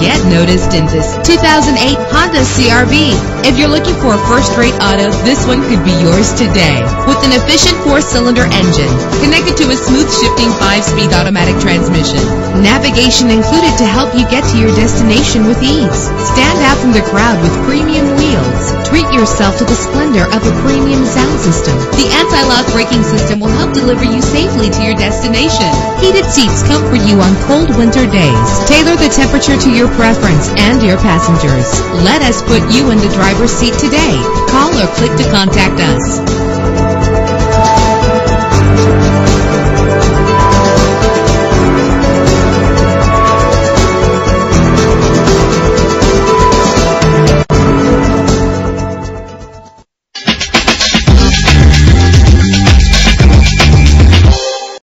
noticed in this 2008 Honda CRV. If you're looking for a first-rate auto, this one could be yours today. With an efficient four-cylinder engine connected to a smooth shifting five-speed automatic transmission. Navigation included to help you get to your destination with ease. Stand out from the crowd with premium wheels. Treat yourself to the splendor of a premium sound system. The anti-lock braking system will help deliver you safely to your destination. Heated seats comfort you on cold winter days. Tailor the temperature to your preference and your passengers. Let us put you in the driver's seat today. Call or click to contact us.